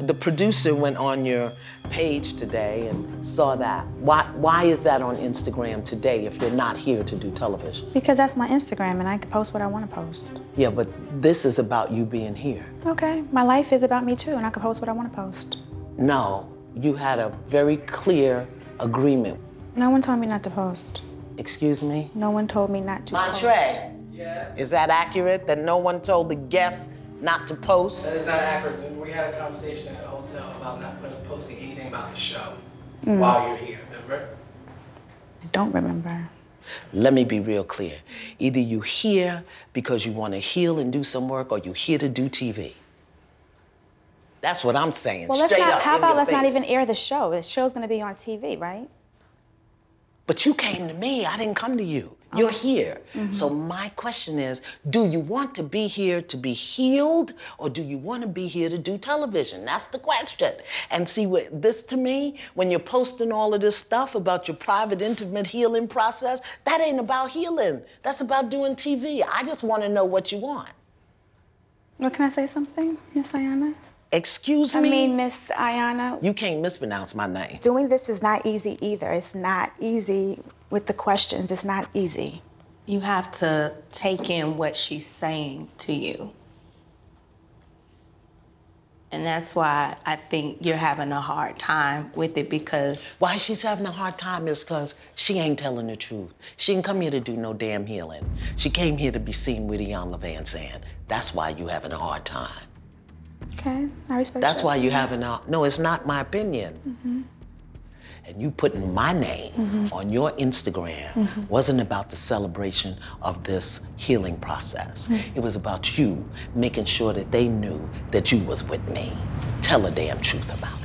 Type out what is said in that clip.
The producer went on your page today and saw that. Why, why is that on Instagram today if you're not here to do television? Because that's my Instagram and I can post what I want to post. Yeah, but this is about you being here. Okay, my life is about me too and I can post what I want to post. No, you had a very clear agreement. No one told me not to post. Excuse me? No one told me not to post. Montre. Yes. Is that accurate that no one told the guests not to post? That is not accurate. We had a conversation at the hotel about not putting, posting anything about the show hmm. while you're here, remember? I don't remember. Let me be real clear. Either you're here because you want to heal and do some work, or you're here to do TV. That's what I'm saying. Well, let's straight not, up how in about let's not even air the show? The show's gonna be on TV, right? But you came to me. I didn't come to you. You're here. Mm-hmm. So my question is, do you want to be here to be healed or do you want to be here to do television? That's the question. And see what this to me, when you're posting all of this stuff about your private intimate healing process, that ain't about healing. That's about doing TV. I just want to know what you want. Well, can I say something, Miss Ayana? Excuse me? I me? mean, Miss Ayana, you can't mispronounce my name. doing this is not easy either. It's not easy with the questions. It's not easy. You have to take in what she's saying to you. And that's why I think you're having a hard time with it because Why she's having a hard time is because she ain't telling the truth. She didn't come here to do no damn healing. She came here to be seen with Iyanla Vanzant. That's why you having a hard time. Okay, I respect That's that. why you having a, uh, no, it's not my opinion. Mm-hmm. And you putting my name mm-hmm. on your Instagram mm-hmm. wasn't about the celebration of this healing process. It was about you making sure that they knew that you was with me. Tell a damn truth about it.